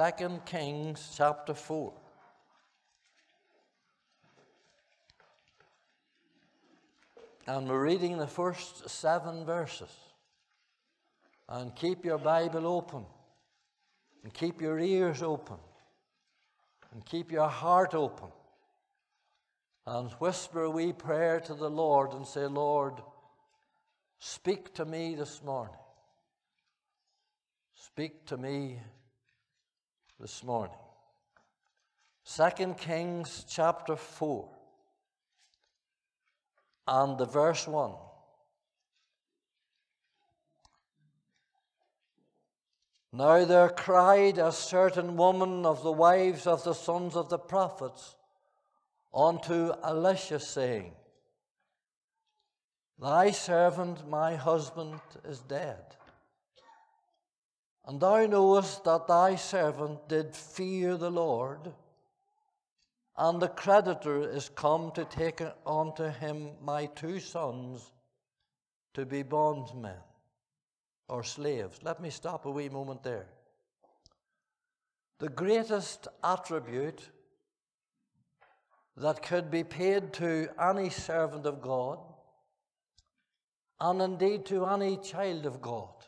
2 Kings chapter 4. And we're reading the first seven verses. And keep your Bible open. And keep your ears open. And keep your heart open. And whisper a wee prayer to the Lord and say, Lord, speak to me this morning. Speak to me this morning. 2 Kings chapter 4 and the verse 1. Now there cried a certain woman of the wives of the sons of the prophets unto Elisha, saying, Thy servant, my husband, is dead. And thou knowest that thy servant did fear the Lord, and the creditor is come to take unto him my two sons to be bondmen or slaves. Let me stop a wee moment there. The greatest attribute that could be paid to any servant of God, and indeed to any child of God,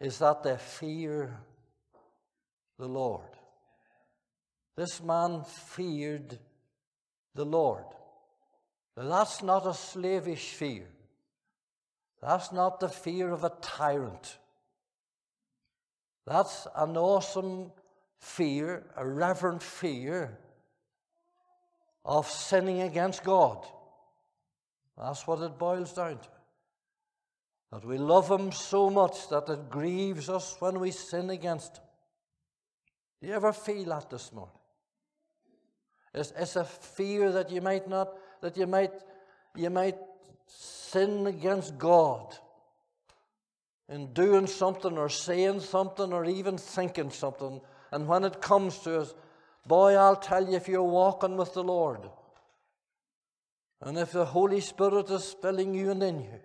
is that they fear the Lord. This man feared the Lord. Now, that's not a slavish fear. That's not the fear of a tyrant. That's an awesome fear, a reverent fear of sinning against God. That's what it boils down to. That we love Him so much that it grieves us when we sin against Him. Do you ever feel that this morning? It's, it's a fear that you might not, that you might, you might sin against God in doing something or saying something or even thinking something. And when it comes to us, boy, I'll tell you if you're walking with the Lord and if the Holy Spirit is filling you and in you,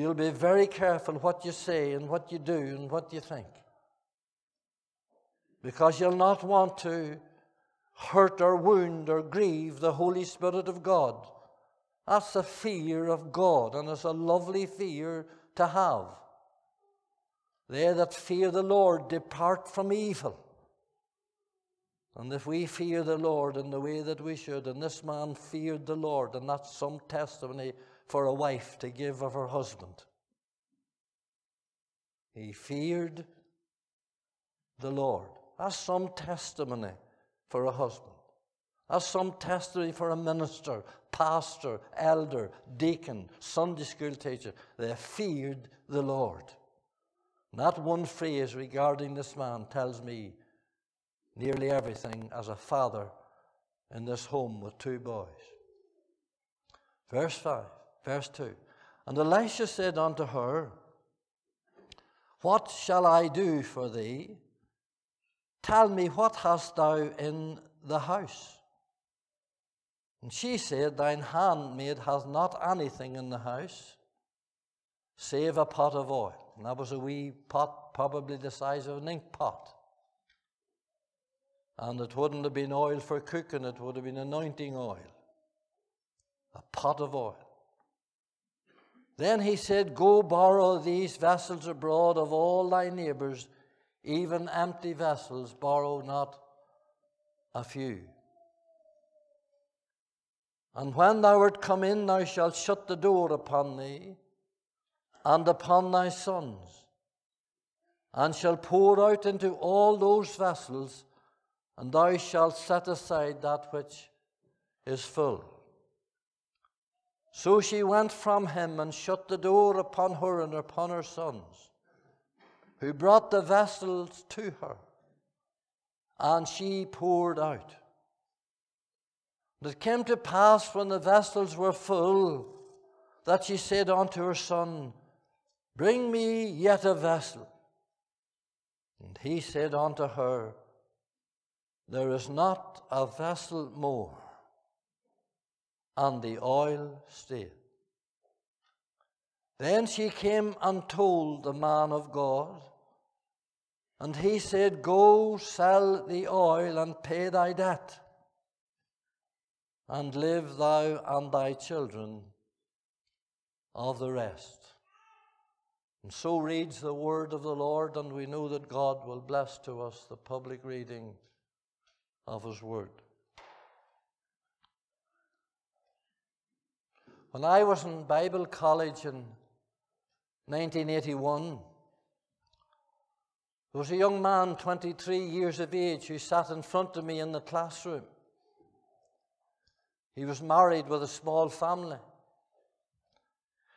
you'll be very careful what you say and what you do and what you think. Because you'll not want to hurt or wound or grieve the Holy Spirit of God. That's a fear of God, and it's a lovely fear to have. They that fear the Lord depart from evil. And if we fear the Lord in the way that we should, and this man feared the Lord, and that's some testimony for a wife to give of her husband. He feared the Lord. That's some testimony for a husband. That's some testimony for a minister, pastor, elder, deacon, Sunday school teacher. They feared the Lord. And that one phrase regarding this man tells me nearly everything as a father in this home with two boys. Verse 5, verse 2. And Elisha said unto her, What shall I do for thee? Tell me, what hast thou in the house? And she said, Thine handmaid hath not anything in the house save a pot of oil. And that was a wee pot, probably the size of an ink pot. And it wouldn't have been oil for cooking, it would have been anointing oil. A pot of oil. Then he said, Go borrow these vessels abroad of all thy neighbors even empty vessels, borrow not a few. And when thou art come in, thou shalt shut the door upon thee and upon thy sons, and shall pour out into all those vessels, and thou shalt set aside that which is full. So she went from him and shut the door upon her and upon her sons who brought the vessels to her, and she poured out. And it came to pass when the vessels were full that she said unto her son, Bring me yet a vessel. And he said unto her, There is not a vessel more. And the oil stayed. Then she came and told the man of God, And he said, Go sell the oil and pay thy debt, and live thou and thy children of the rest. And so reads the word of the Lord, and we know that God will bless to us the public reading of his word. When I was in Bible college in 1981, there was a young man, 23 years of age, who sat in front of me in the classroom. He was married with a small family.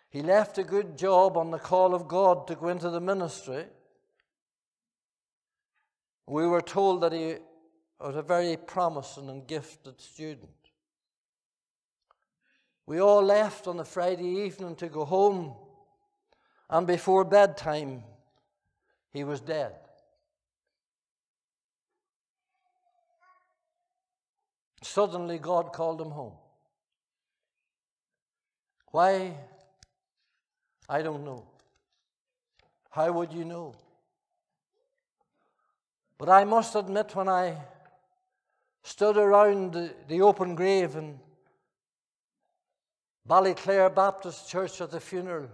He left a good job on the call of God to go into the ministry. We were told that he was a very promising and gifted student. We all left on the Friday evening to go home, and before bedtime, he was dead. Suddenly, God called him home. Why? I don't know. How would you know? But I must admit, when I stood around the, the open grave in Ballyclare Baptist Church at the funeral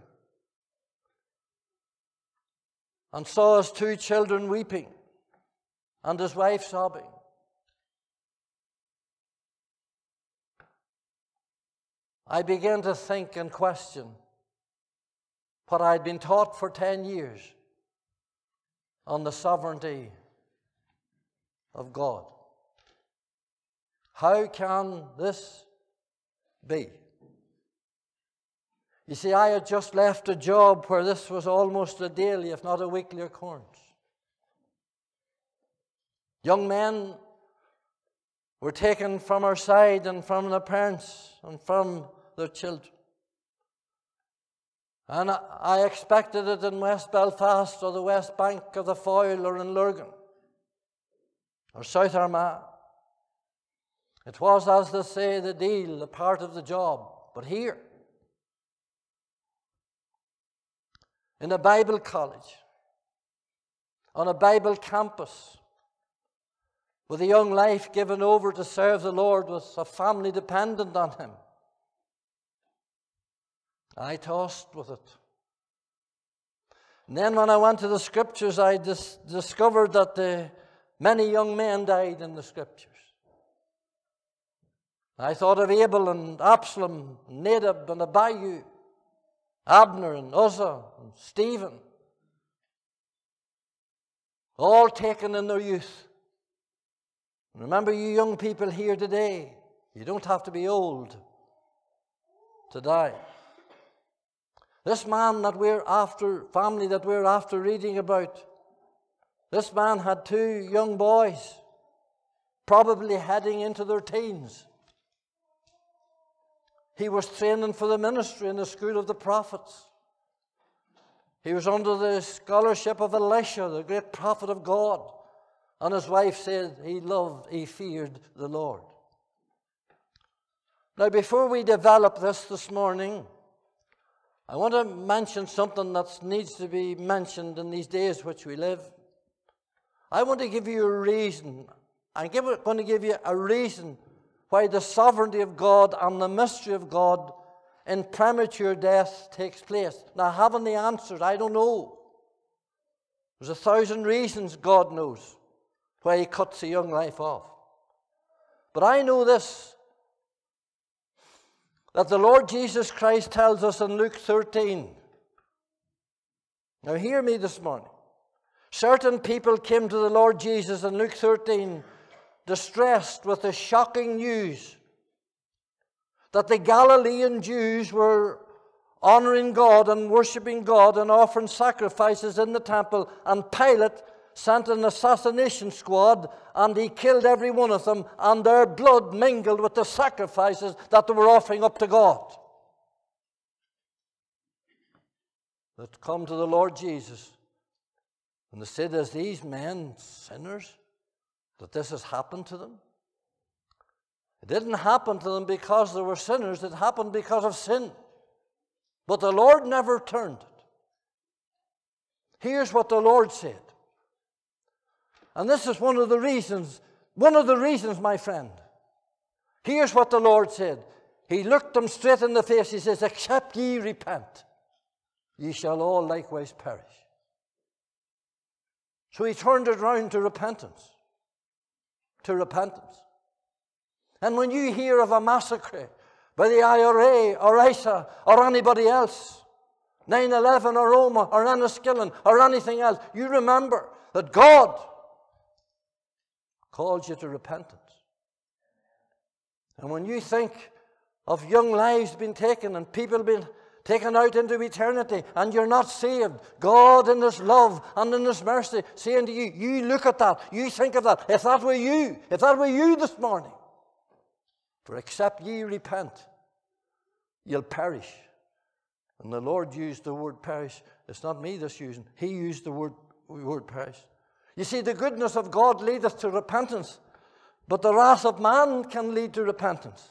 and saw his two children weeping and his wife sobbing, I began to think and question what I'd been taught for 10 years on the sovereignty of God. How can this be? You see, I had just left a job where this was almost a daily, if not a weekly occurrence. Young men were taken from our side and from their parents and from their children. And I expected it in West Belfast or the West Bank of the Foyle or in Lurgan or South Armagh. It was, as they say, the deal, the part of the job. But here, in a Bible college, on a Bible campus, with a young life given over to serve the Lord with a family dependent on Him, I tossed with it. And then when I went to the scriptures, I dis- discovered that the, many young men died in the scriptures. I thought of Abel and Absalom, Nadab and Abihu, Abner and Uzzah and Stephen, all taken in their youth. Remember, you young people here today, you don't have to be old to die. This man that we're after, family that we're after reading about, this man had two young boys, probably heading into their teens. He was training for the ministry in the school of the prophets. He was under the scholarship of Elisha, the great prophet of God. And his wife said he loved, he feared the Lord. Now, before we develop this this morning, I want to mention something that needs to be mentioned in these days which we live. I want to give you a reason. I'm going to give you a reason why the sovereignty of God and the mystery of God in premature death takes place. Now, having the answers, I don't know. There's a thousand reasons God knows why He cuts a young life off. But I know this that the Lord Jesus Christ tells us in Luke 13. Now, hear me this morning. Certain people came to the Lord Jesus in Luke 13 distressed with the shocking news that the Galilean Jews were honoring God and worshiping God and offering sacrifices in the temple, and Pilate sent an assassination squad and he killed every one of them, and their blood mingled with the sacrifices that they were offering up to God. That come to the Lord Jesus. And they said, Is these men sinners that this has happened to them? It didn't happen to them because they were sinners, it happened because of sin. But the Lord never turned it. Here's what the Lord said And this is one of the reasons, one of the reasons, my friend. Here's what the Lord said. He looked them straight in the face. He says, Except ye repent, ye shall all likewise perish. So he turned it round to repentance. To repentance. And when you hear of a massacre by the IRA or ISA or anybody else, 9 11 or Omagh or Enniskillen or anything else, you remember that God calls you to repentance. And when you think of young lives being taken and people being taken out into eternity and you're not saved, God in His love and in His mercy saying to you, you look at that, you think of that. If that were you, if that were you this morning, for except ye repent, you'll perish. And the Lord used the word perish. It's not me that's using. He used the word, word perish. You see, the goodness of God leadeth to repentance, but the wrath of man can lead to repentance.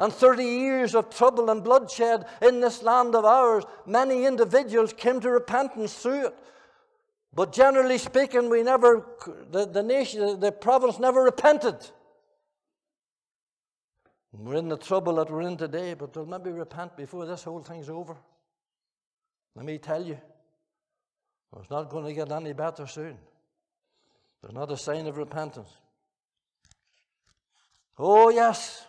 And 30 years of trouble and bloodshed in this land of ours, many individuals came to repentance through it. But generally speaking, we never, the, the nation, the province never repented. We're in the trouble that we're in today, but they'll maybe repent before this whole thing's over. Let me tell you, it's not going to get any better soon. There's not a sign of repentance. Oh, yes.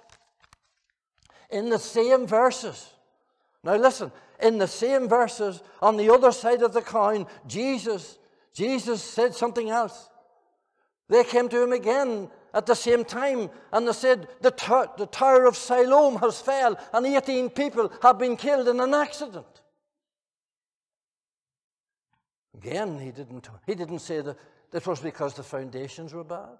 In the same verses. Now, listen, in the same verses, on the other side of the coin, Jesus, Jesus said something else. They came to him again at the same time, and they said, the, the Tower of Siloam has fell, and 18 people have been killed in an accident. Again, he didn't, he didn't say that it was because the foundations were bad.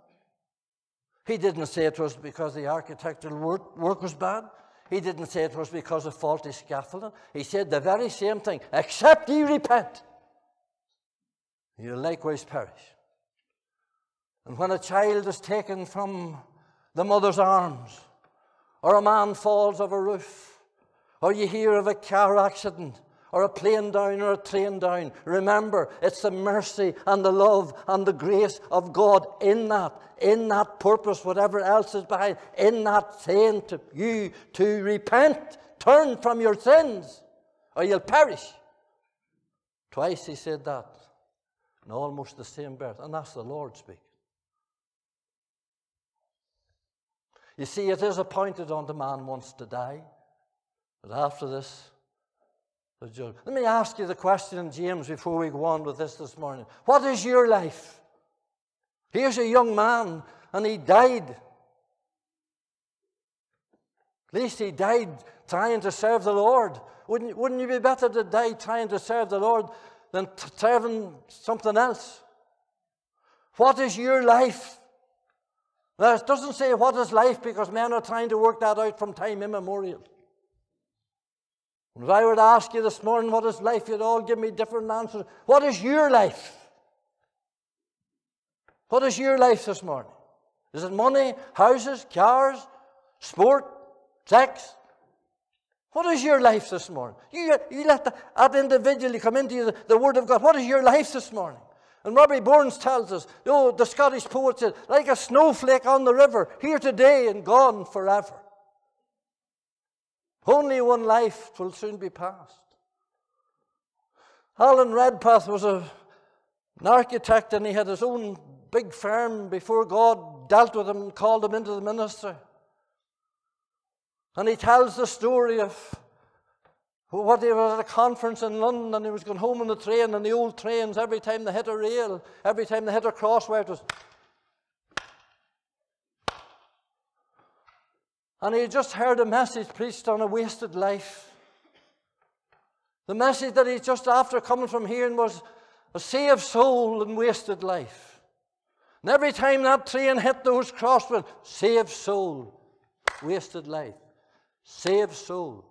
He didn't say it was because the architectural work, work was bad. He didn't say it was because of faulty scaffolding. He said the very same thing, except ye repent, you'll likewise perish. And when a child is taken from the mother's arms, or a man falls off a roof, or you hear of a car accident, or a plane down or a train down, remember it's the mercy and the love and the grace of God in that, in that purpose, whatever else is behind, in that saying to you to repent, turn from your sins, or you'll perish. Twice he said that, in almost the same breath, and that's the Lord speaking. You see, it is appointed unto man once to die, but after this, the judge. Let me ask you the question, James, before we go on with this this morning. What is your life? Here's a young man, and he died. At least he died trying to serve the Lord. Wouldn't, wouldn't you be better to die trying to serve the Lord than serving something else? What is your life? Now, it doesn't say what is life because men are trying to work that out from time immemorial. If I were to ask you this morning, what is life, you'd all give me different answers. What is your life? What is your life this morning? Is it money, houses, cars, sport, sex? What is your life this morning? You, you let that individually come into you, the, the Word of God. What is your life this morning? And Robbie Burns tells us, oh, the Scottish poet said, like a snowflake on the river, here today and gone forever. Only one life will soon be passed. Alan Redpath was a, an architect and he had his own big firm before God dealt with him and called him into the ministry. And he tells the story of what he was at a conference in London and he was going home on the train and the old trains, every time they hit a rail, every time they hit a crossway, it was. And he had just heard a message preached on a wasted life. The message that he just after coming from hearing was a saved soul and wasted life. And every time that train hit those crossways, saved soul, wasted life. Saved soul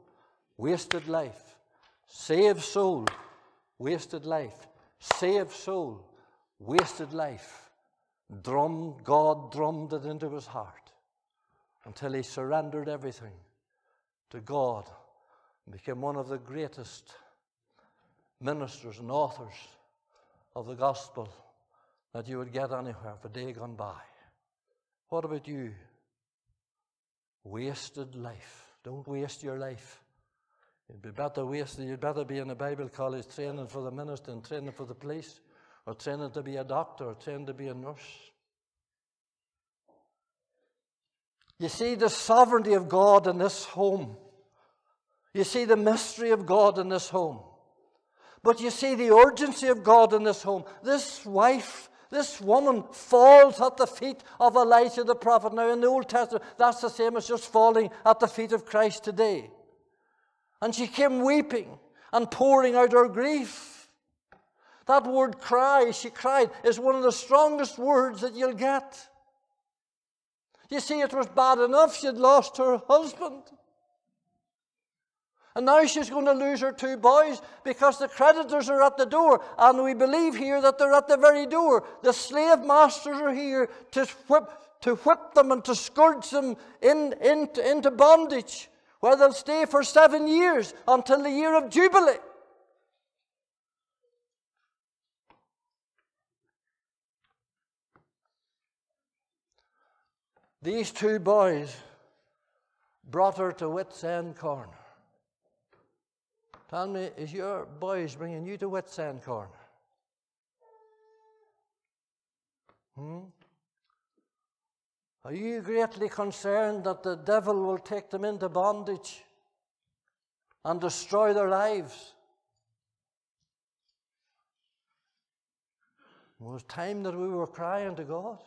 wasted life. Save soul, wasted life. Save soul, wasted life. Drum, God drummed it into his heart until he surrendered everything to God and became one of the greatest ministers and authors of the gospel that you would get anywhere for day gone by. What about you? Wasted life. Don't waste your life. You'd be better wasted. You'd better be in a Bible college training for the minister and training for the police, or training to be a doctor, or training to be a nurse. You see the sovereignty of God in this home. You see the mystery of God in this home. But you see the urgency of God in this home. This wife, this woman falls at the feet of Elijah the prophet. Now, in the Old Testament, that's the same as just falling at the feet of Christ today. And she came weeping and pouring out her grief. That word cry, she cried, is one of the strongest words that you'll get. You see, it was bad enough she'd lost her husband. And now she's going to lose her two boys because the creditors are at the door. And we believe here that they're at the very door. The slave masters are here to whip, to whip them and to scourge them in, in, into bondage, where they'll stay for seven years until the year of Jubilee. These two boys brought her to Wits End Corner. Tell me, is your boys bringing you to Wits End Corner? Hmm? Are you greatly concerned that the devil will take them into bondage and destroy their lives? It was time that we were crying to God.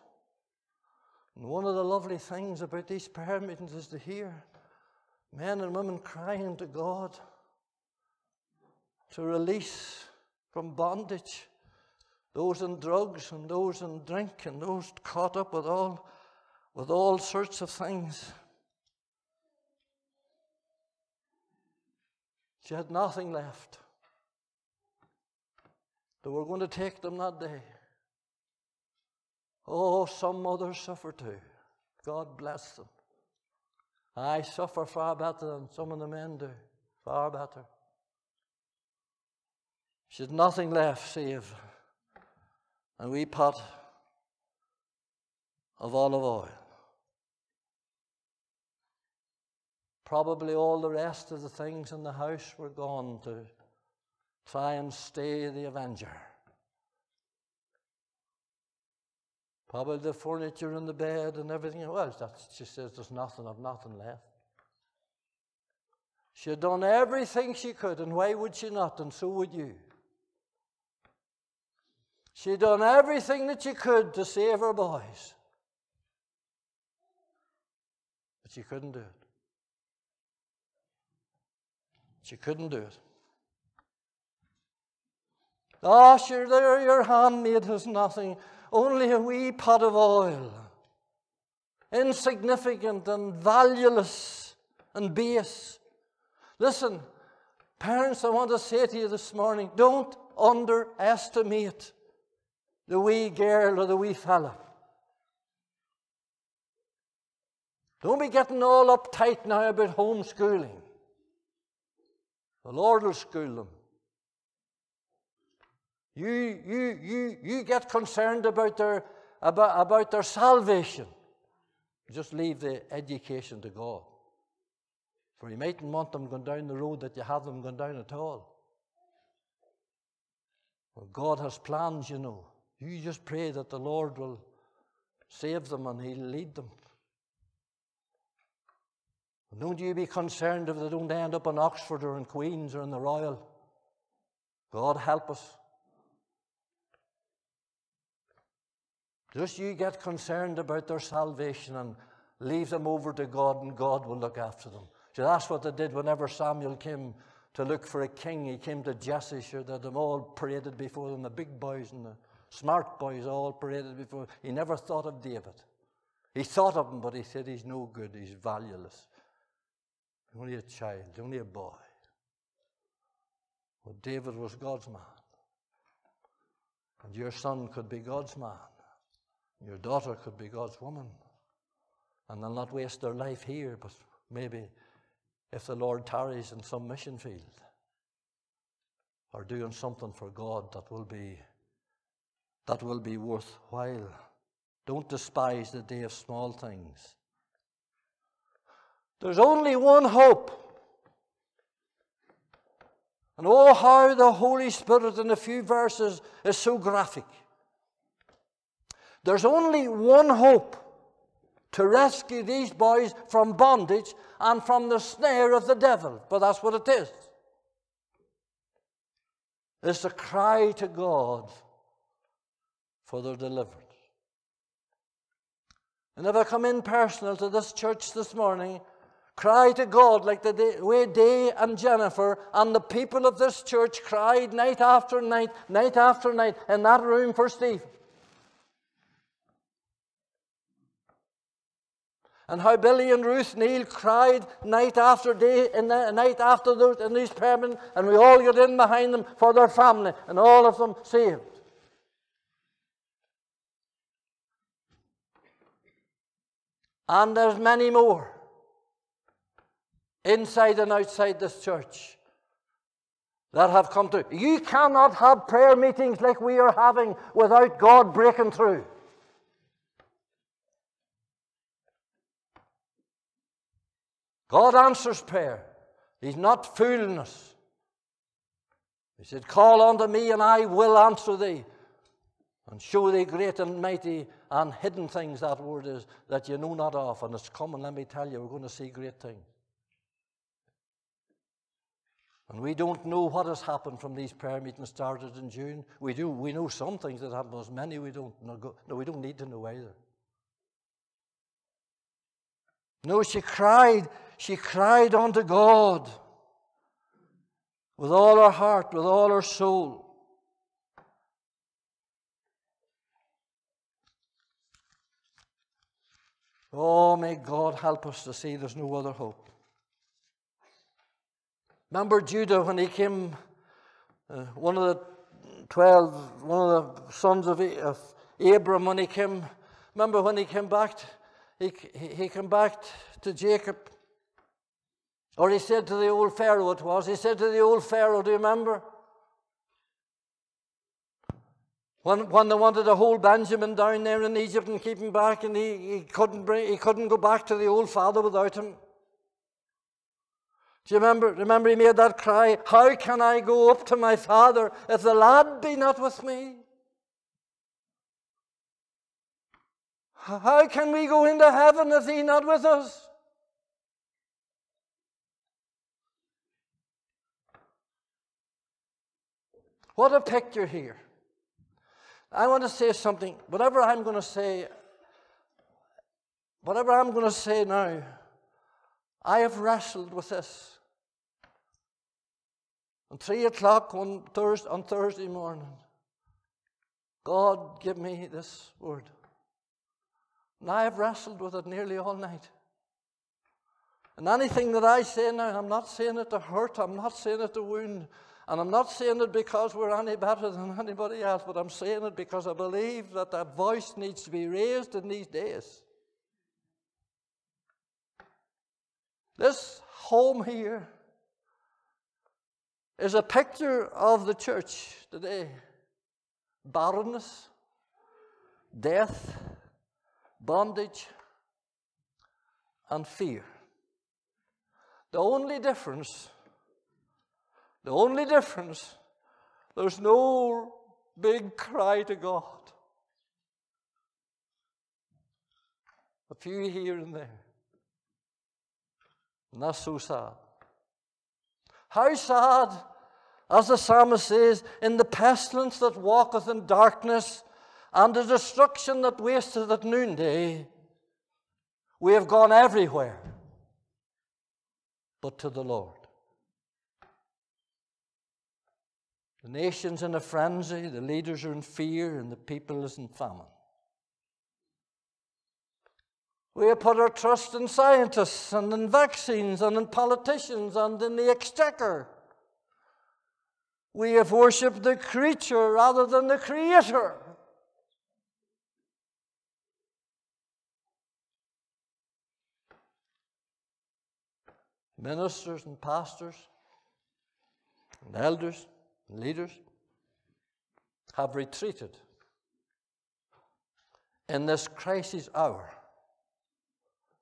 And one of the lovely things about these prayer meetings is to hear men and women crying to God to release from bondage those in drugs and those in drink and those caught up with all with all sorts of things. She had nothing left. They were going to take them that day. Oh, some mothers suffer too. God bless them. I suffer far better than some of the men do. Far better. She had nothing left save a wee pot of olive oil. Probably all the rest of the things in the house were gone to try and stay the avenger. Probably the furniture and the bed and everything. Well, she says there's nothing, I've nothing left. She had done everything she could, and why would she not? And so would you. She had done everything that she could to save her boys. But she couldn't do it. She couldn't do it. Ah, oh, there your handmaid has nothing only a wee pot of oil, insignificant and valueless and base. Listen, parents, I want to say to you this morning don't underestimate the wee girl or the wee fella. Don't be getting all uptight now about homeschooling. The Lord will school them. You, you, you, you get concerned about their, about, about their salvation. Just leave the education to God. For you mightn't want them going down the road that you have them going down at all. Well, God has plans, you know. You just pray that the Lord will save them and He'll lead them. And don't you be concerned if they don't end up in Oxford or in Queen's or in the Royal. God help us. Just you get concerned about their salvation and leave them over to God, and God will look after them. So that's what they did whenever Samuel came to look for a king. He came to Jesse, sure that them all paraded before them, the big boys and the smart boys all paraded before. him. He never thought of David. He thought of him, but he said he's no good, he's valueless. Only a child, only a boy. Well, David was God's man. And your son could be God's man. Your daughter could be God's woman. And they'll not waste their life here, but maybe if the Lord tarries in some mission field or doing something for God that will be that will be worthwhile. Don't despise the day of small things. There's only one hope. And oh, how the Holy Spirit in a few verses is so graphic. There's only one hope to rescue these boys from bondage and from the snare of the devil. But that's what it is. It's to cry to God for their deliverance. And if I come in personal to this church this morning, cry to God like the way Day and Jennifer and the people of this church cried night after night, night after night in that room for Stephen. And how Billy and Ruth Neal cried night after day, the, night after those, in these prayer and we all got in behind them for their family, and all of them saved. And there's many more inside and outside this church that have come to. You cannot have prayer meetings like we are having without God breaking through. God answers prayer. He's not fooling us. He said, Call unto me, and I will answer thee, and show thee great and mighty and hidden things, that word is, that you know not of. And it's coming, let me tell you, we're going to see great things. And we don't know what has happened from these prayer meetings started in June. We do. We know some things that happened, but many we don't know. No, we don't need to know either. No, she cried she cried unto God with all her heart, with all her soul. Oh, may God help us to see there's no other hope. Remember Judah when he came, uh, one of the twelve, one of the sons of, of Abram, when he came, remember when he came back, he, he came back to Jacob or he said to the old Pharaoh, it was, he said to the old Pharaoh, do you remember? When, when they wanted to hold Benjamin down there in Egypt and keep him back, and he, he, couldn't bring, he couldn't go back to the old father without him. Do you remember? Remember, he made that cry, How can I go up to my father if the lad be not with me? How can we go into heaven if he not with us? What a picture here. I want to say something. Whatever I'm going to say, whatever I'm going to say now, I have wrestled with this. On three o'clock on Thursday, on Thursday morning, God give me this word. And I have wrestled with it nearly all night. And anything that I say now, I'm not saying it to hurt, I'm not saying it to wound. And I'm not saying it because we're any better than anybody else, but I'm saying it because I believe that that voice needs to be raised in these days. This home here is a picture of the church today barrenness, death, bondage, and fear. The only difference the only difference, there's no big cry to God. A few here and there. And that's so sad. How sad, as the psalmist says, in the pestilence that walketh in darkness and the destruction that wasteth at noonday, we have gone everywhere but to the Lord. The nation's in a frenzy, the leaders are in fear, and the people is in famine. We have put our trust in scientists and in vaccines and in politicians and in the exchequer. We have worshipped the creature rather than the creator. Ministers and pastors and elders leaders have retreated. In this crisis hour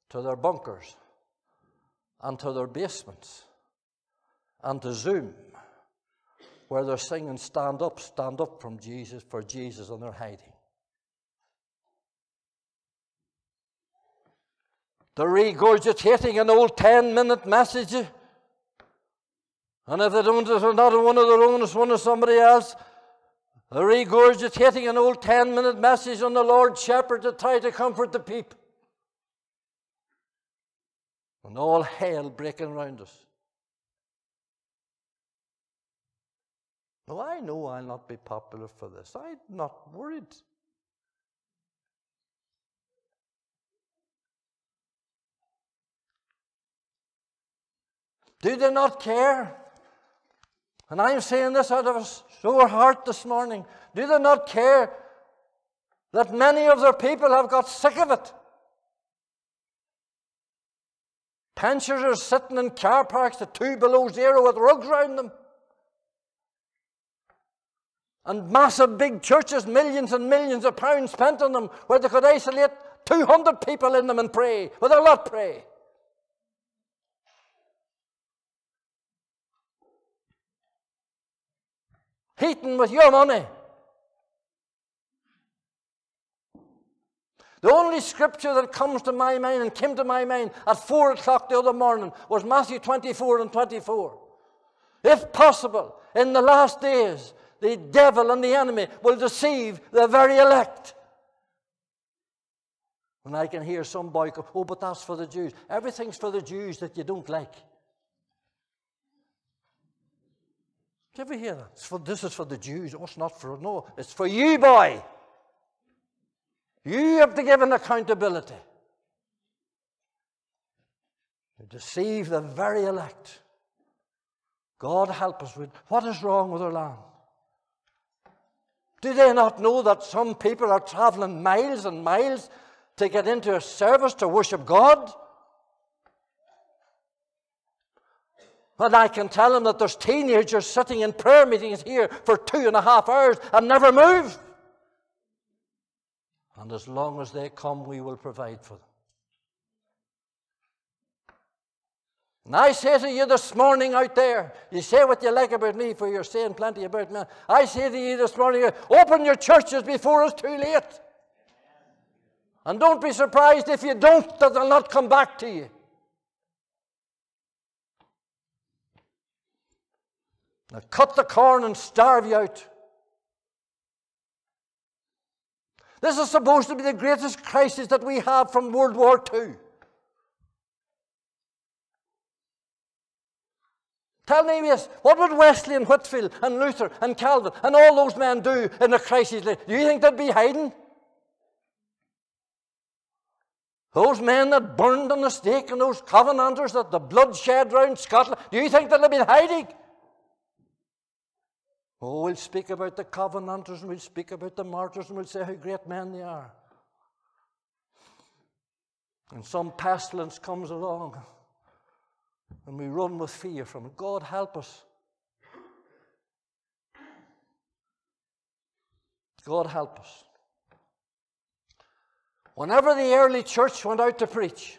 to their bunkers and to their basements and to Zoom where they're singing stand up stand up from Jesus for Jesus and they're hiding. They're regurgitating an old 10 minute message and if they don't it's not one of their own it's one of somebody else they're regurgitating an old 10 minute message on the Lord Shepherd to try to comfort the people and all hell breaking around us. Now, I know I'll not be popular for this. I'm not worried. Do they not care? And I'm saying this out of a sore heart this morning. Do they not care that many of their people have got sick of it? Pensioners sitting in car parks at two below zero with rugs round them. And massive big churches, millions and millions of pounds spent on them, where they could isolate 200 people in them and pray. Well, they'll not pray. Heating with your money. The only scripture that comes to my mind and came to my mind at 4 o'clock the other morning was Matthew 24 and 24. If possible, in the last days, the devil and the enemy will deceive the very elect. And I can hear some boy go, Oh, but that's for the Jews. Everything's for the Jews that you don't like. Did you ever hear that? For, this is for the Jews. Oh, it's not for, no, it's for you, boy. You have to give an accountability. You deceive the very elect. God help us with what is wrong with our land? Do they not know that some people are traveling miles and miles to get into a service to worship God? And I can tell them that there's teenagers sitting in prayer meetings here for two and a half hours and never move. And as long as they come, we will provide for them. And I say to you this morning out there, you say what you like about me, for you're saying plenty about me. I say to you this morning, open your churches before it's too late. And don't be surprised if you don't, that they'll not come back to you. Now cut the corn and starve you out. This is supposed to be the greatest crisis that we have from World War II. Tell me this, what would Wesley and Whitefield and Luther and Calvin and all those men do in a crisis? Do you think they'd be hiding? Those men that burned on the stake and those Covenanters that the blood shed round Scotland, do you think they'd have been hiding? Oh, we'll speak about the Covenanters and we'll speak about the martyrs and we'll say how great men they are. And some pestilence comes along and we run with fear from it. God help us. God help us. Whenever the early church went out to preach,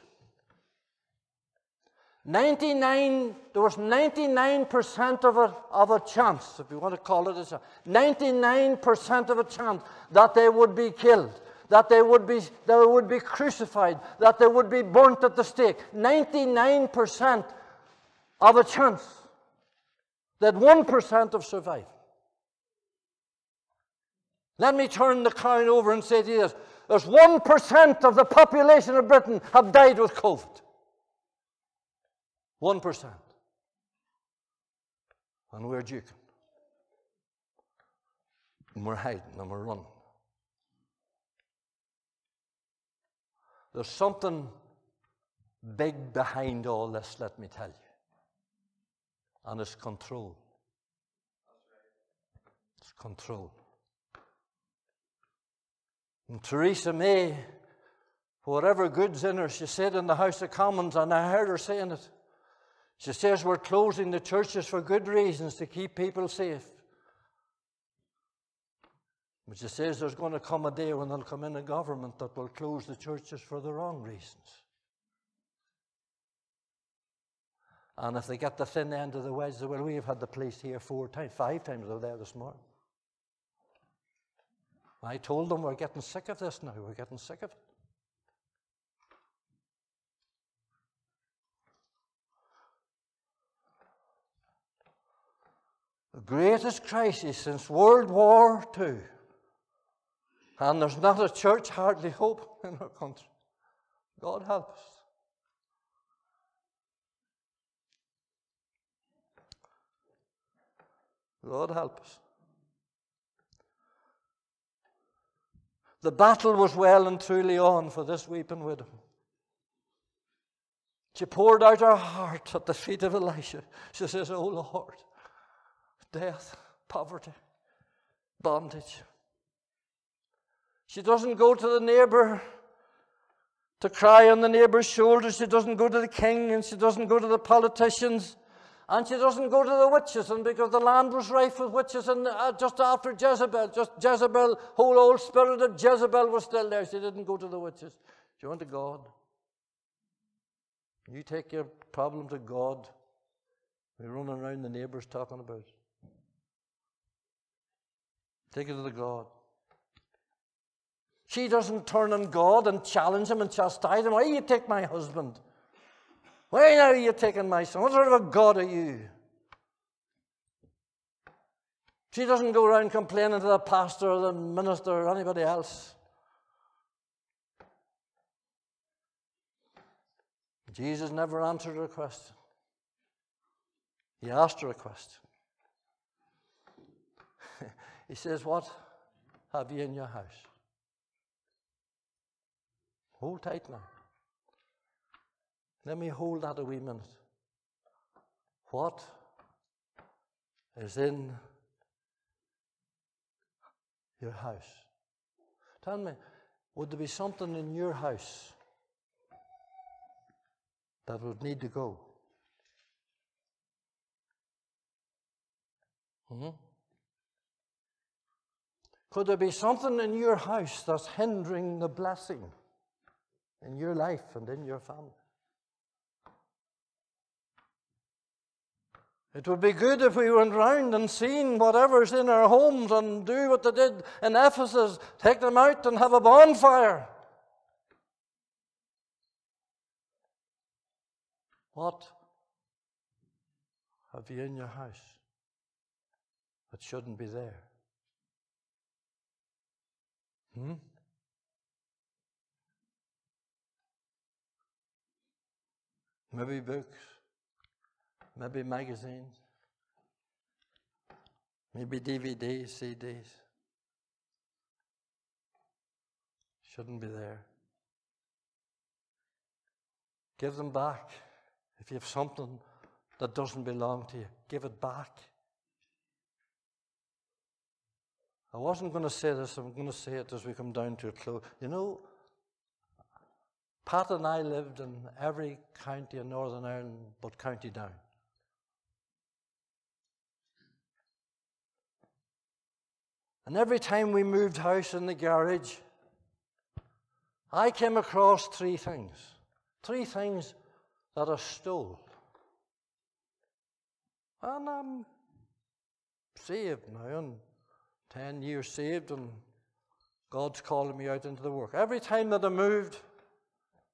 99, there was 99% of a, of a chance, if you want to call it a 99% of a chance that they would be killed, that they would be, they would be crucified, that they would be burnt at the stake. 99% of a chance that 1% of survive. Let me turn the coin over and say to you this. There's 1% of the population of Britain have died with COVID. 1%. And we're duking. And we're hiding and we're running. There's something big behind all this, let me tell you. And it's control. It's control. And Theresa May, whatever good's in her, she said in the House of Commons, and I heard her saying it. She says we're closing the churches for good reasons to keep people safe. But she says there's going to come a day when there'll come in a government that will close the churches for the wrong reasons. And if they get the thin end of the wedge, they will. We've had the police here four times, five times over there this morning. I told them we're getting sick of this now. We're getting sick of it. Greatest crisis since World War II. And there's not a church hardly hope in our country. God help us. God help us. The battle was well and truly on for this weeping widow. She poured out her heart at the feet of Elisha. She says, Oh Lord, death, poverty, bondage. She doesn't go to the neighbor to cry on the neighbor's shoulder. She doesn't go to the king and she doesn't go to the politicians. And she doesn't go to the witches, and because the land was rife with witches, and uh, just after Jezebel, just Jezebel, whole old spirit of Jezebel was still there. She didn't go to the witches. She went to God. You take your problem to God. We're running around the neighbours talking about it. Take it to the God. She doesn't turn on God and challenge him and chastise him. Why you take my husband? Why now are you taking my son? What sort of a God are you? She doesn't go around complaining to the pastor or the minister or anybody else. Jesus never answered her question. He asked her a question. he says, What have you in your house? Hold tight now. Let me hold that a wee minute. What is in your house? Tell me, would there be something in your house that would need to go? Hmm? Could there be something in your house that's hindering the blessing in your life and in your family? It would be good if we went round and seen whatever's in our homes and do what they did in Ephesus take them out and have a bonfire. What have you in your house that shouldn't be there? Hmm? Maybe books maybe magazines, maybe DVDs, CDs. Shouldn't be there. Give them back. If you have something that doesn't belong to you, give it back. I wasn't going to say this, I'm going to say it as we come down to a close. You know, Pat and I lived in every county in Northern Ireland but County Down. And every time we moved house in the garage, I came across three things. Three things that I stole. And I'm saved now, and 10 years saved, and God's calling me out into the work. Every time that I moved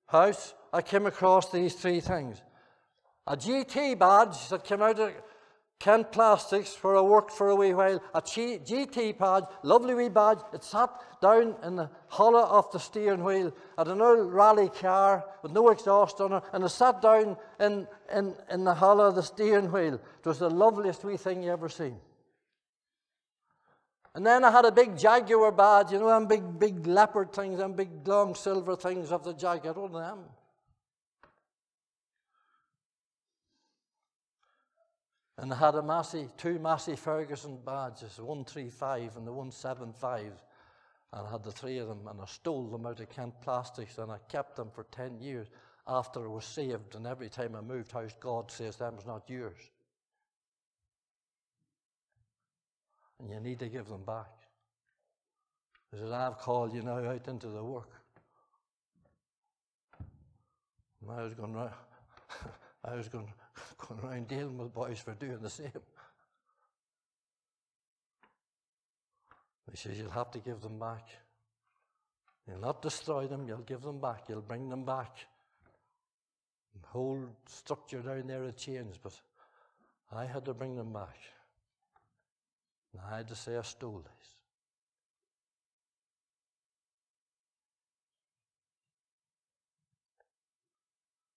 house, I came across these three things. A GT badge that came out of Kent Plastics, where I worked for a wee while, a GT pad, lovely wee badge. It sat down in the hollow of the steering wheel at an old rally car with no exhaust on it, and it sat down in, in, in the hollow of the steering wheel. It was the loveliest wee thing you ever seen. And then I had a big Jaguar badge, you know, them big, big leopard things, them big long silver things of the Jaguar, one them. And I had a Massey, two Massey Ferguson badges, 135 and the 175. And I had the three of them, and I stole them out of Kent Plastics, and I kept them for 10 years after I was saved. And every time I moved house, God says, Them's not yours. And you need to give them back. He said, I've called you now out into the work. And I was going around, I was going, going around dealing with boys for doing the same. He says, You'll have to give them back. You'll not destroy them, you'll give them back, you'll bring them back. The whole structure down there had changed, but I had to bring them back. And I had to say I stole these.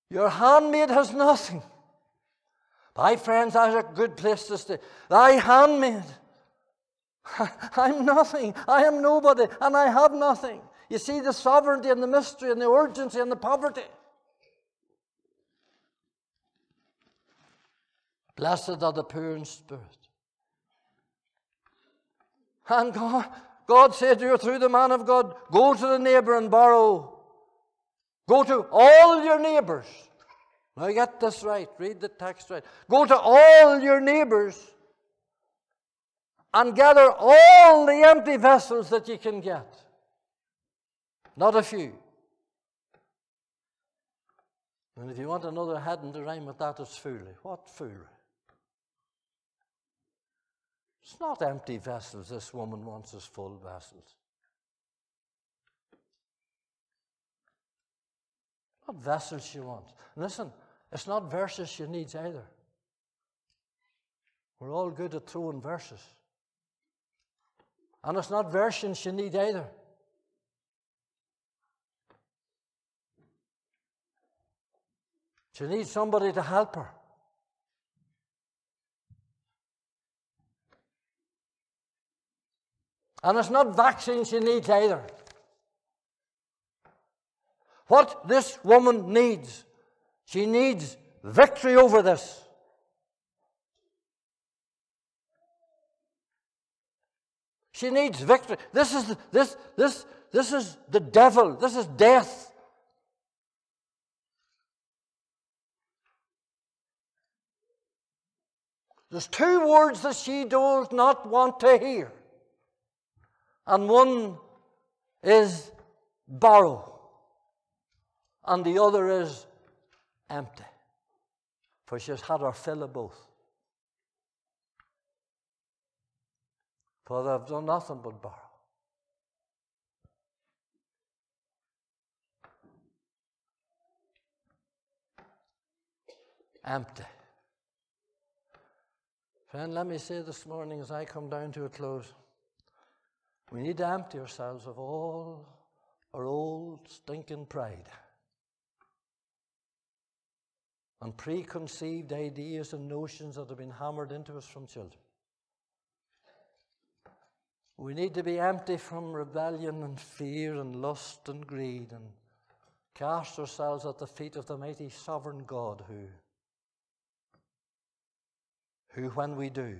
Your handmaid has nothing. My friends, that's a good place to stay. Thy handmaid. I'm nothing. I am nobody, and I have nothing. You see the sovereignty and the mystery and the urgency and the poverty. Blessed are the poor in spirit. And God, God said to you through the man of God, go to the neighbor and borrow. Go to all your neighbors. Now get this right. Read the text right. Go to all your neighbors and gather all the empty vessels that you can get. Not a few. And if you want another heading to rhyme with that, it's foolery. What foolery? It's not empty vessels this woman wants as full vessels. What vessels she wants. Listen, it's not verses she needs either. We're all good at throwing verses. And it's not versions she needs either. She needs somebody to help her. And it's not vaccines she needs either. What this woman needs, she needs victory over this. She needs victory. This is, this, this, this is the devil. This is death. There's two words that she does not want to hear and one is borrow, and the other is empty. For she's had her fill of both. For they've done nothing but borrow. Empty. Friend, let me say this morning as I come down to a close. We need to empty ourselves of all our old stinking pride and preconceived ideas and notions that have been hammered into us from children. We need to be empty from rebellion and fear and lust and greed and cast ourselves at the feet of the mighty sovereign God who, who when we do,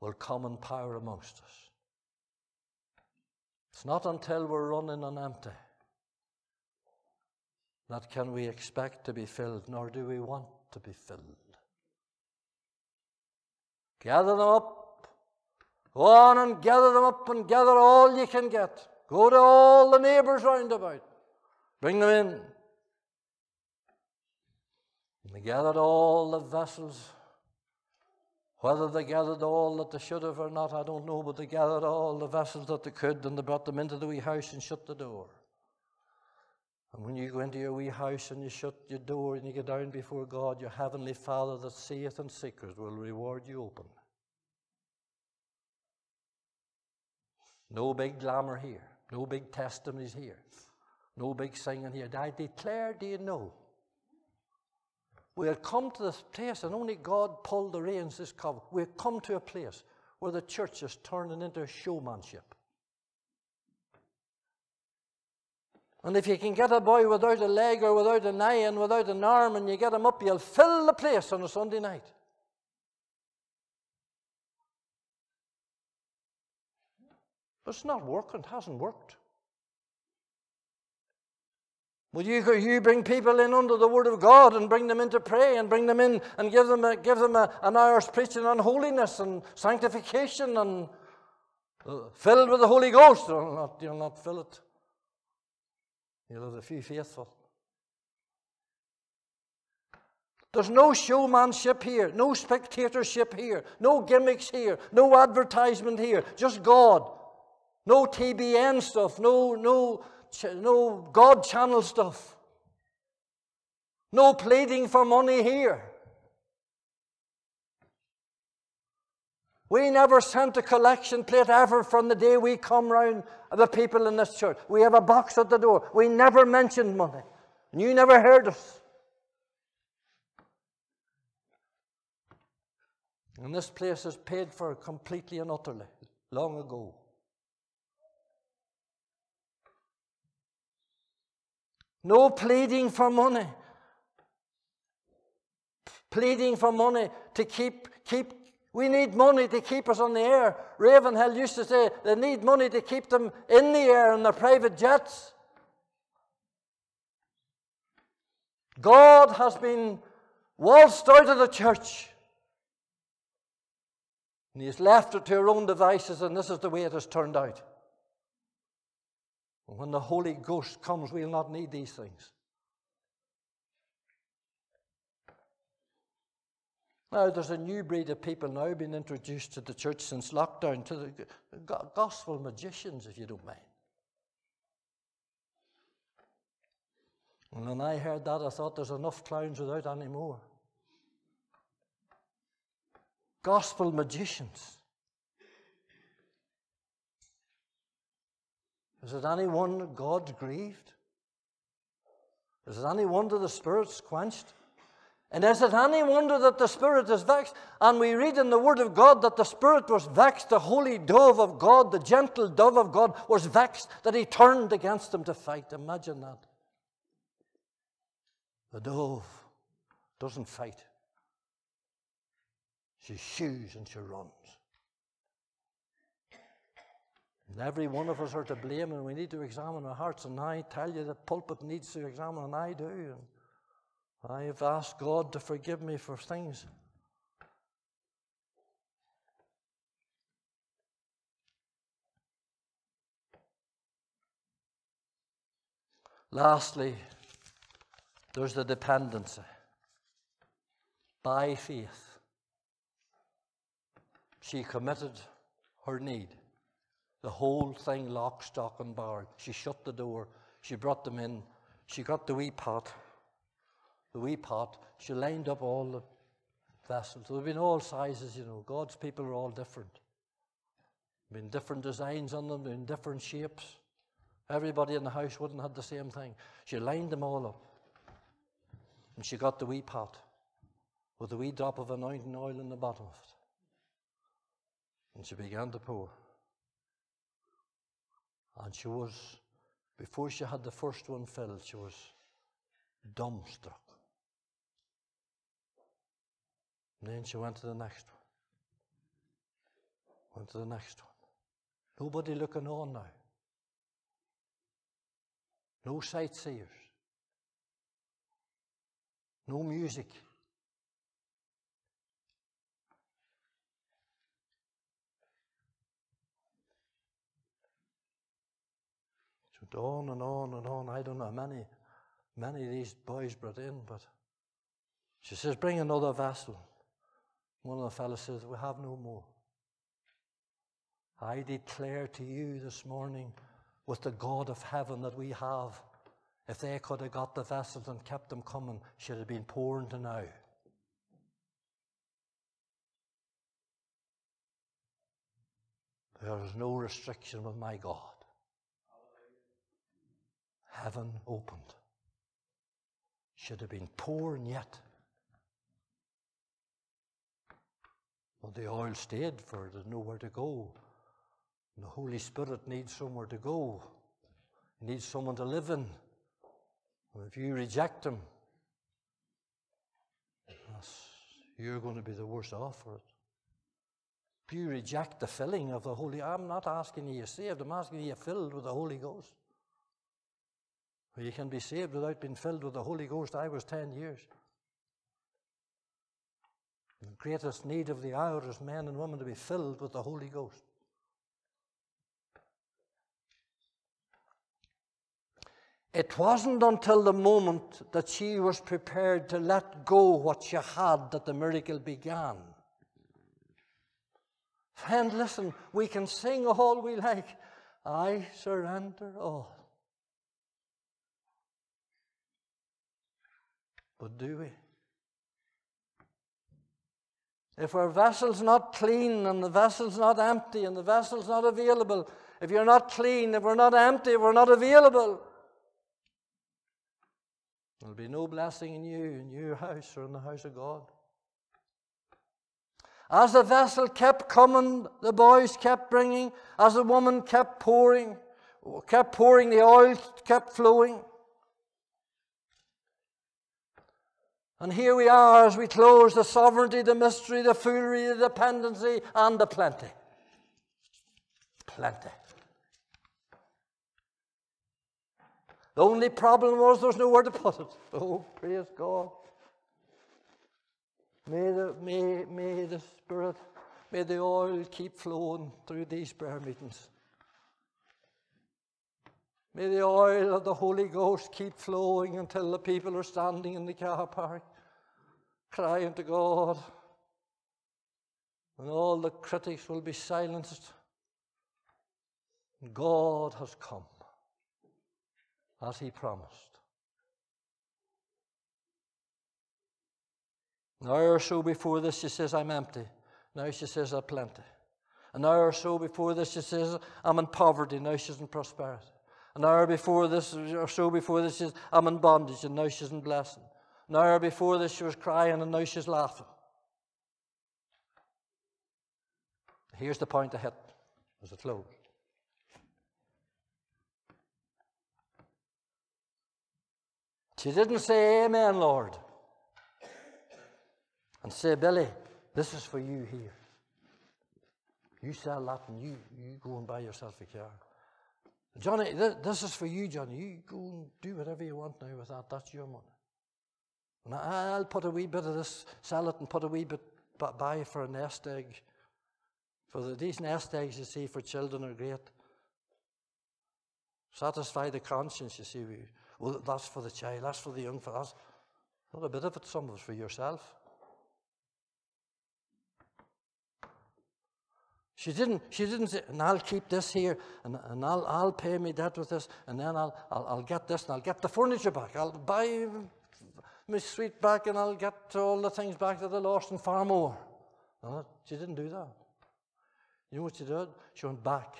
will come in power amongst us. It's not until we're running on empty that can we expect to be filled, nor do we want to be filled. Gather them up. Go on and gather them up and gather all you can get. Go to all the neighbours round about. Bring them in. And they gathered all the vessels whether they gathered all that they should have or not, I don't know, but they gathered all the vessels that they could and they brought them into the wee house and shut the door. And when you go into your wee house and you shut your door and you get down before God, your heavenly Father that seeth in secret will reward you open. No big glamour here, no big testimonies here, no big singing here. I declare, do you know? We had come to this place, and only God pulled the reins this cover. We had come to a place where the church is turning into showmanship. And if you can get a boy without a leg or without an eye and without an arm and you get him up, you'll fill the place on a Sunday night. But it's not working, it hasn't worked. You, you bring people in under the Word of God and bring them in to pray and bring them in and give them, a, give them a, an hour's preaching on holiness and sanctification and uh, filled with the Holy Ghost. You'll not, you'll not fill it. You'll have a few faithful. There's no showmanship here, no spectatorship here, no gimmicks here, no advertisement here, just God. No TBN stuff, no, no, no God channel stuff. No pleading for money here. We never sent a collection plate ever from the day we come round the people in this church. We have a box at the door. We never mentioned money. And you never heard us. And this place is paid for completely and utterly long ago. No pleading for money. Pleading for money to keep, keep, we need money to keep us on the air. Ravenhill used to say they need money to keep them in the air in their private jets. God has been waltzed out of the church. And he has left it to her own devices, and this is the way it has turned out. When the Holy Ghost comes, we'll not need these things. Now, there's a new breed of people now being introduced to the church since lockdown, to the gospel magicians, if you don't mind. And when I heard that, I thought there's enough clowns without any more gospel magicians. Is it any wonder God grieved? Is it any wonder the Spirit's quenched? And is it any wonder that the Spirit is vexed? And we read in the Word of God that the Spirit was vexed, the holy dove of God, the gentle dove of God was vexed, that he turned against them to fight. Imagine that. The dove doesn't fight. She shoes and she runs. And every one of us are to blame, and we need to examine our hearts. And I tell you, the pulpit needs to examine, and I do. And I have asked God to forgive me for things. Lastly, there's the dependency by faith. She committed her need. The whole thing lock, stock, and barred. She shut the door. She brought them in. She got the wee pot. The wee pot. She lined up all the vessels. There have been all sizes, you know. God's people are all different. Been different designs on them, in different shapes. Everybody in the house wouldn't have the same thing. She lined them all up. And she got the wee pot with a wee drop of anointing oil in the bottom of it. And she began to pour. And she was, before she had the first one filled, she was dumbstruck. And then she went to the next one. Went to the next one. Nobody looking on now. No sightseers. No music. went on and on and on. I don't know how many, many of these boys brought in, but she says, Bring another vessel. One of the fellows says, We have no more. I declare to you this morning, with the God of heaven that we have, if they could have got the vessels and kept them coming, should have been pouring to now. There is no restriction with my God heaven opened. Should have been pouring yet. Well, the oil stayed for there's nowhere to go. And the Holy Spirit needs somewhere to go. He needs someone to live in. And if you reject him, you're going to be the worse off for it. If you reject the filling of the Holy, I'm not asking you saved, I'm asking you filled with the Holy Ghost. You can be saved without being filled with the Holy Ghost. I was 10 years. The greatest need of the hour is men and women to be filled with the Holy Ghost. It wasn't until the moment that she was prepared to let go what she had that the miracle began. Friend, listen, we can sing all we like. I surrender all. But do we? If our vessel's not clean and the vessel's not empty and the vessel's not available, if you're not clean, if we're not empty, if we're not available, there'll be no blessing in you, in your house, or in the house of God. As the vessel kept coming, the boys kept bringing, as the woman kept pouring, kept pouring, the oil kept flowing. And here we are as we close the sovereignty, the mystery, the foolery, the dependency, and the plenty. Plenty. The only problem was there's nowhere to put it. Oh, praise God. May the, may, may the Spirit, may the oil keep flowing through these prayer meetings. May the oil of the Holy Ghost keep flowing until the people are standing in the car park crying to God. And all the critics will be silenced. God has come as He promised. An hour or so before this, she says, I'm empty. Now she says, I've plenty. An hour or so before this, she says, I'm in poverty. Now she's in prosperity. An hour before this, or so before this, she's, I'm in bondage, and now she's in blessing. An hour before this, she was crying, and now she's laughing. Here's the point I hit as it closed. She didn't say, Amen, Lord. And say, Billy, this is for you here. You sell that and you, you go and buy yourself a car. Johnny, this is for you, Johnny. You go and do whatever you want now with that. That's your money. And I'll put a wee bit of this, sell it and put a wee bit buy for a nest egg. For the, these nest eggs, you see, for children are great. Satisfy the conscience, you see. We, Well, that's for the child, that's for the young, for us. Not a bit of it, some of it's for yourself. She didn't, she didn't say, and I'll keep this here, and, and I'll, I'll pay me debt with this, and then I'll, I'll, I'll get this, and I'll get the furniture back. I'll buy my suite back, and I'll get all the things back that I lost and far more. No, she didn't do that. You know what she did? She went back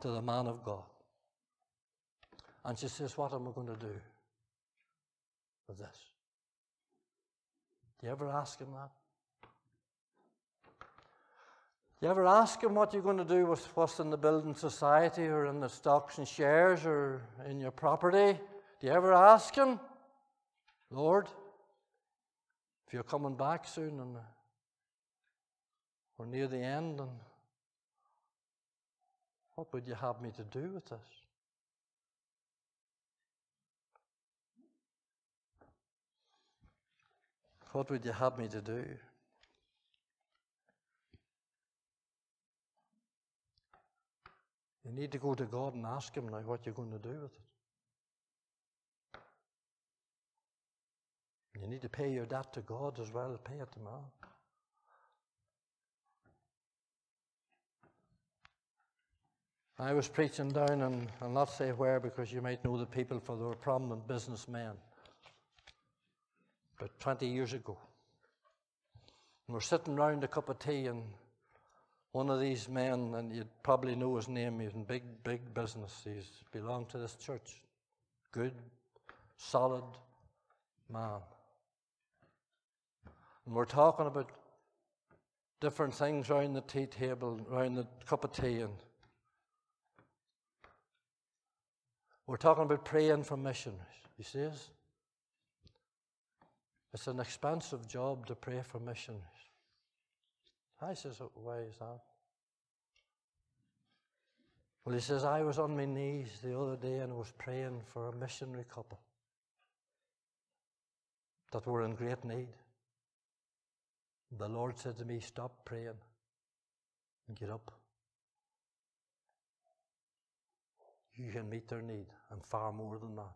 to the man of God. And she says, What am I going to do with this? Do you ever ask him that? Do you ever ask him what you're going to do with what's in the building society or in the stocks and shares or in your property? Do you ever ask him, Lord, if you're coming back soon and we're near the end, and what would you have me to do with this? What would you have me to do? You need to go to God and ask Him now what you're going to do with it. You need to pay your debt to God as well as pay it to man. I was preaching down, and I'll not say where because you might know the people, for they were prominent businessmen, But 20 years ago. And we're sitting round a cup of tea, and one of these men, and you'd probably know his name, he's in big, big business. He's belonged to this church. Good, solid man. And we're talking about different things around the tea table, around the cup of tea, and we're talking about praying for missionaries. He says it's an expensive job to pray for missionaries. I says, why is that? Well, he says, I was on my knees the other day and was praying for a missionary couple that were in great need. The Lord said to me, Stop praying and get up. you can meet their need and far more than that.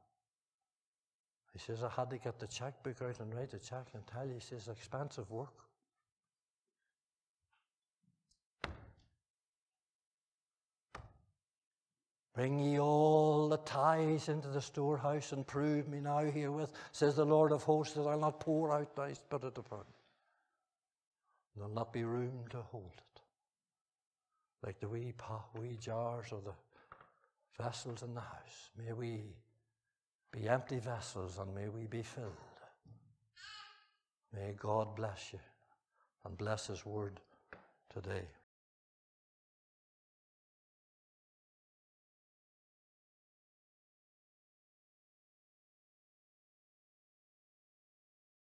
He says, I had to get the checkbook out and write the check and tell you, he says, expensive work. Bring ye all the tithes into the storehouse and prove me now herewith, says the Lord of hosts, that I'll not pour out thy spirit upon. There'll not be room to hold it. Like the wee, pot, wee jars or the vessels in the house. May we be empty vessels and may we be filled. May God bless you and bless His word today.